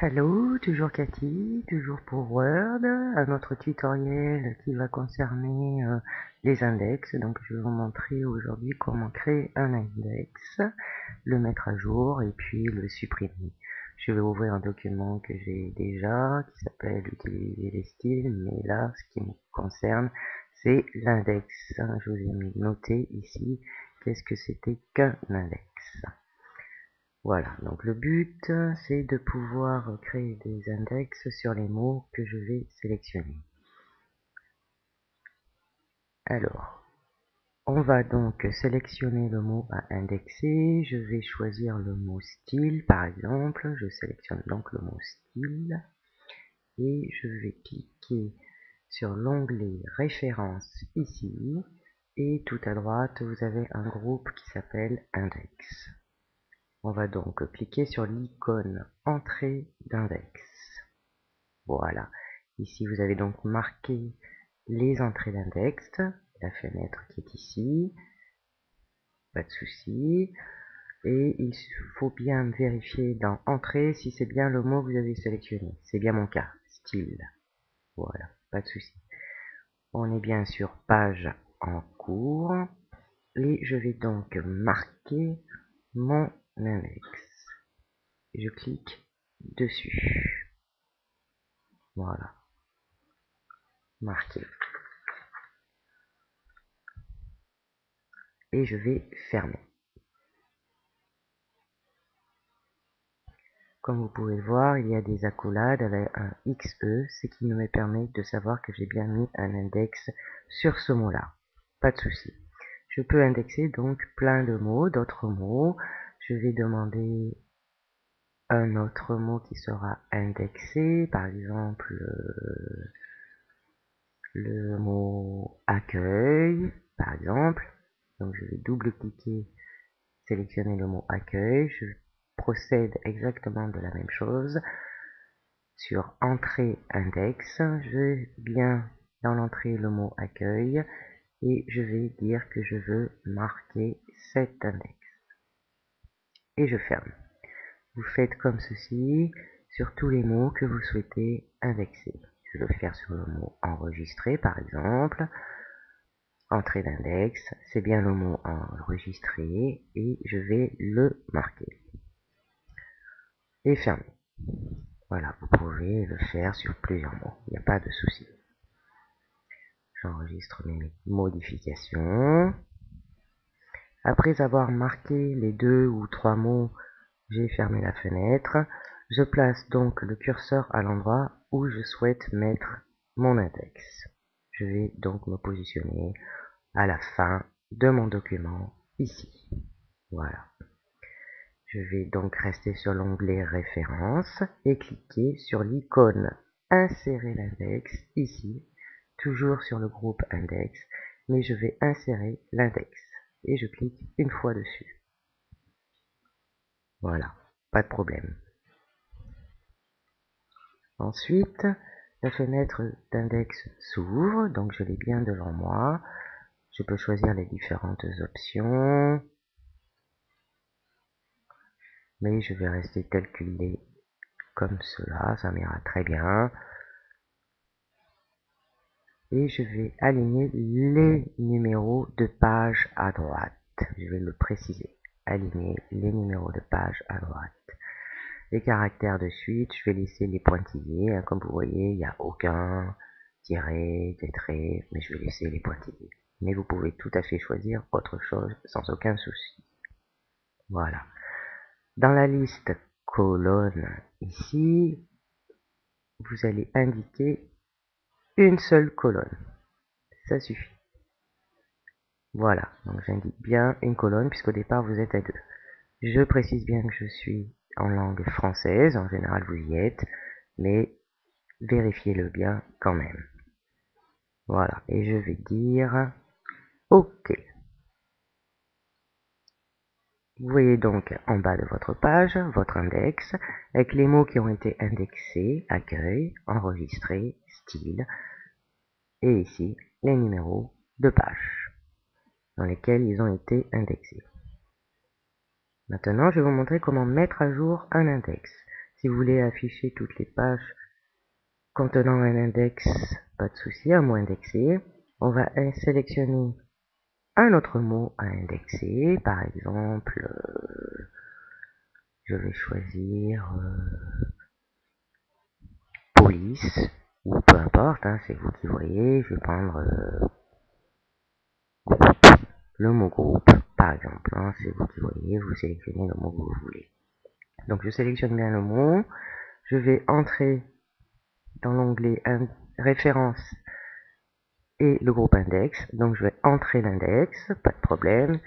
Hello, toujours Cathy, toujours pour Word, un autre tutoriel qui va concerner euh, les index. Donc je vais vous montrer aujourd'hui comment créer un index, le mettre à jour et puis le supprimer. Je vais ouvrir un document que j'ai déjà qui s'appelle utiliser les styles, mais là ce qui me concerne c'est l'index. Je vous ai noté ici qu'est-ce que c'était qu'un index. Voilà, donc le but, c'est de pouvoir créer des index sur les mots que je vais sélectionner. Alors, on va donc sélectionner le mot à indexer. Je vais choisir le mot style, par exemple. Je sélectionne donc le mot style. Et je vais cliquer sur l'onglet référence ici. Et tout à droite, vous avez un groupe qui s'appelle index. On va donc cliquer sur l'icône entrée d'index. Voilà. Ici, vous avez donc marqué les entrées d'index, la fenêtre qui est ici. Pas de souci. Et il faut bien vérifier dans entrée si c'est bien le mot que vous avez sélectionné. C'est bien mon cas. Style. Voilà. Pas de souci. On est bien sur page en cours. Et je vais donc marquer mon index. Je clique dessus. Voilà. Marqué. Et je vais fermer. Comme vous pouvez voir, il y a des accolades avec un XE, ce qui me permet de savoir que j'ai bien mis un index sur ce mot-là. Pas de souci. Je peux indexer donc plein de mots, d'autres mots, je vais demander un autre mot qui sera indexé, par exemple euh, le mot accueil, par exemple. Donc je vais double-cliquer, sélectionner le mot accueil. Je procède exactement de la même chose. Sur entrée index, je vais bien dans l'entrée le mot accueil et je vais dire que je veux marquer cet index et je ferme. Vous faites comme ceci sur tous les mots que vous souhaitez indexer. Je vais le faire sur le mot enregistrer par exemple. Entrée d'index, c'est bien le mot enregistré et je vais le marquer. Et fermer. Voilà, vous pouvez le faire sur plusieurs mots, il n'y a pas de souci. J'enregistre mes modifications. Après avoir marqué les deux ou trois mots, j'ai fermé la fenêtre. Je place donc le curseur à l'endroit où je souhaite mettre mon index. Je vais donc me positionner à la fin de mon document ici. Voilà. Je vais donc rester sur l'onglet référence et cliquer sur l'icône insérer l'index ici, toujours sur le groupe index, mais je vais insérer l'index et je clique une fois dessus. Voilà, pas de problème. Ensuite, la fenêtre d'index s'ouvre, donc je l'ai bien devant moi. Je peux choisir les différentes options. Mais je vais rester est comme cela, ça m'ira très bien et je vais aligner les numéros de page à droite. Je vais le préciser. Aligner les numéros de page à droite. Les caractères de suite, je vais laisser les pointillés. Hein, comme vous voyez, il n'y a aucun tiré, des mais je vais laisser les pointillés. Mais vous pouvez tout à fait choisir autre chose sans aucun souci. Voilà. Dans la liste colonne ici, vous allez indiquer une seule colonne. Ça suffit. Voilà, donc j'indique bien une colonne puisqu'au départ vous êtes à deux. Je précise bien que je suis en langue française, en général vous y êtes, mais vérifiez-le bien quand même. Voilà, et je vais dire OK. Vous voyez donc en bas de votre page votre index avec les mots qui ont été indexés, accueil, enregistré, et ici les numéros de page dans lesquels ils ont été indexés. Maintenant, je vais vous montrer comment mettre à jour un index. Si vous voulez afficher toutes les pages contenant un index, pas de souci, un mot indexé. On va sélectionner un autre mot à indexer. Par exemple, euh, je vais choisir euh, police ou peu importe, hein, c'est vous qui voyez. Je vais prendre euh, le mot groupe, par exemple. Hein, c'est vous qui voyez, vous sélectionnez le mot que vous voulez. Donc je sélectionne bien le mot. Je vais entrer dans l'onglet référence et le groupe index. Donc je vais entrer l'index, pas de problème.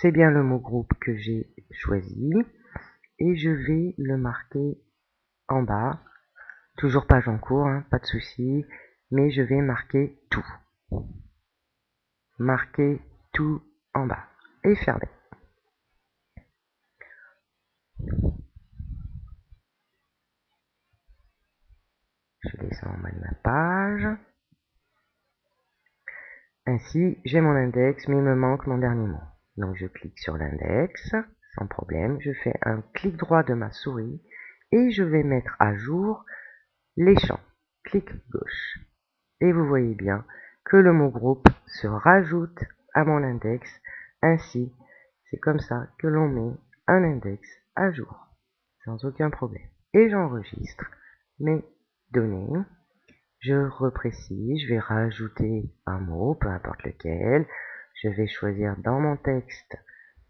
C'est bien le mot groupe que j'ai choisi. Et je vais le marquer en bas. Toujours page en cours, hein, pas de souci. Mais je vais marquer tout. Marquer tout en bas. Et fermer. Je descends en bas de ma page. Ainsi, j'ai mon index, mais il me manque mon dernier mot. Donc je clique sur l'index, sans problème. Je fais un clic droit de ma souris et je vais mettre à jour les champs. Clic gauche. Et vous voyez bien que le mot groupe se rajoute à mon index. Ainsi, c'est comme ça que l'on met un index à jour, sans aucun problème. Et j'enregistre mes données. Je reprécise, je vais rajouter un mot, peu importe lequel. Je vais choisir dans mon texte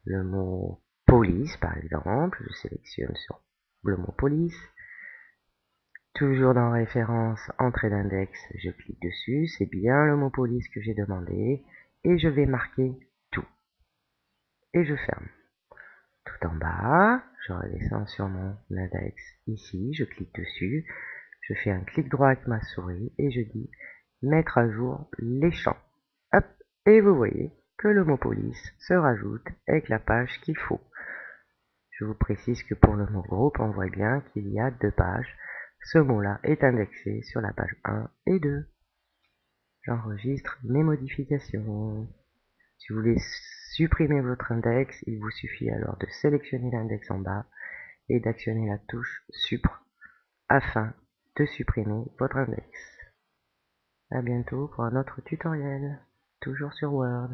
le mot police, par exemple. Je sélectionne sur le mot police. Toujours dans référence, entrée d'index, je clique dessus. C'est bien le mot police que j'ai demandé. Et je vais marquer tout. Et je ferme. Tout en bas, je redescends sur mon index ici, je clique dessus. Je fais un clic droit avec ma souris et je dis mettre à jour les champs. Hop, et vous voyez que le mot police se rajoute avec la page qu'il faut. Je vous précise que pour le mot groupe, on voit bien qu'il y a deux pages. Ce mot-là est indexé sur la page 1 et 2. J'enregistre mes modifications. Si vous voulez supprimer votre index, il vous suffit alors de sélectionner l'index en bas et d'actionner la touche Supr afin de supprimer votre index. A bientôt pour un autre tutoriel, toujours sur Word.